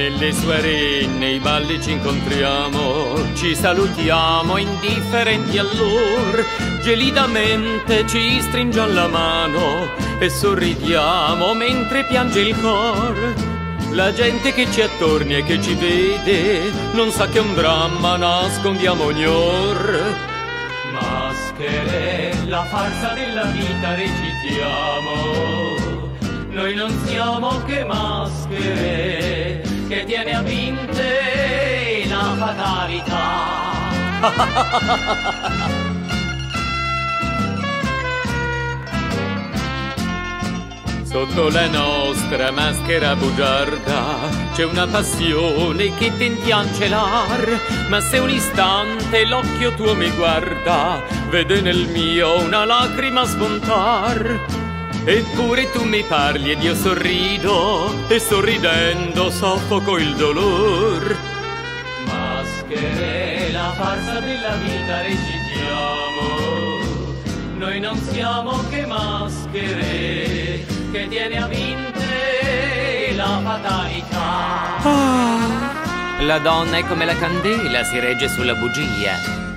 Nelle soirée, nei balli ci incontriamo, ci salutiamo indifferenti all'or, gelidamente ci stringiamo la mano e sorridiamo mentre piange il cor. La gente che ci attorni e che ci vede non sa che un dramma nascondiamo ognor. Maschere, la farsa della vita recitiamo. Noi non siamo che maschere che a vinte la fatalità. Sotto la nostra maschera bugiarda c'è una passione che tentiam celar, ma se un istante l'occhio tuo mi guarda, vede nel mio una lacrima spuntar. Eppure tu mi parli ed io sorrido, e sorridendo soffoco il dolor. Maschere, la farsa della vita recitiamo, noi non siamo che maschere che tiene a vinte la fatalità. La donna è come la candela, si regge sulla bugia.